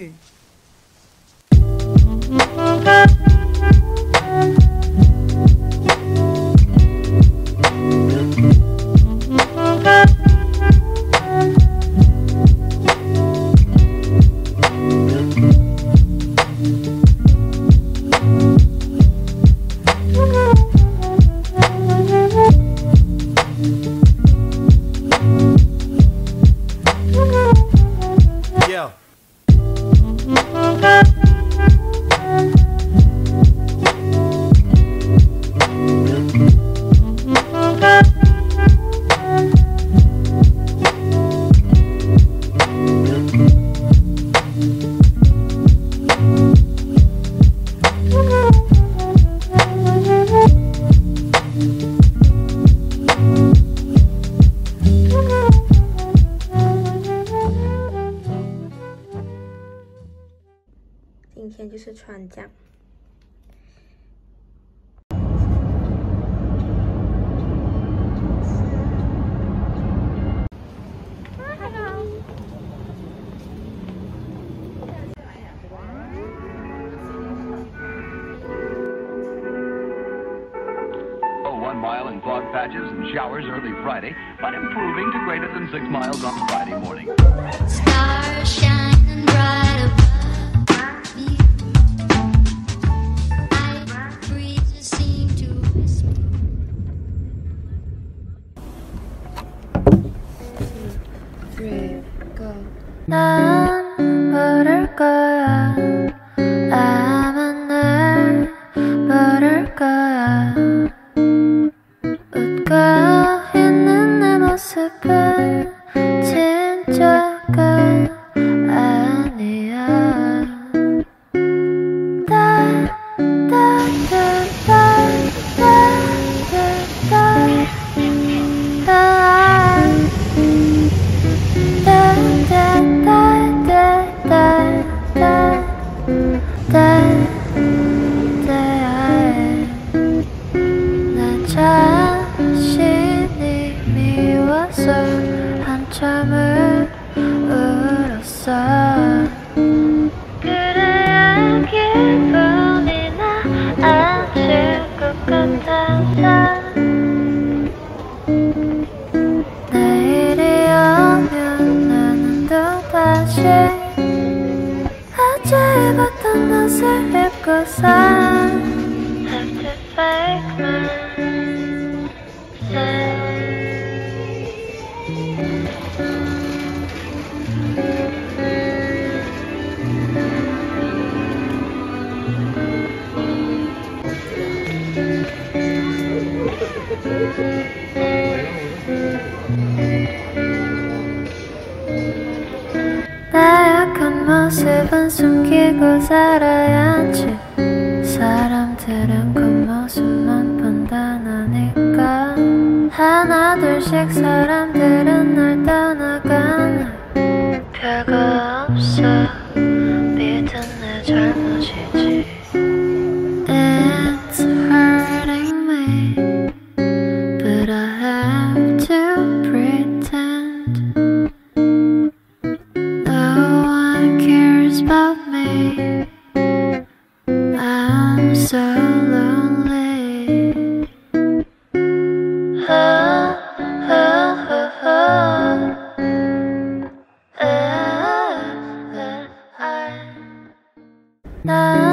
Okay. 就是川酱。Oh, one mile in fog patches and showers early Friday, but improving to greater than six miles on Friday morning. Stars shining bright love. 그래야 기분이 나아질 것 같아서. 내일이 오면 나는 또다시 어제 입었던 옷을 입고서 Have to fake myself 나약한 모습은 숨기고 살아야지. 사람들은 겉모습만 판단하니까. 하나 둘씩 사람들은 날 떠나가나 별거 about me. I'm so lonely. Oh, oh, oh, oh. Oh, oh, oh. I.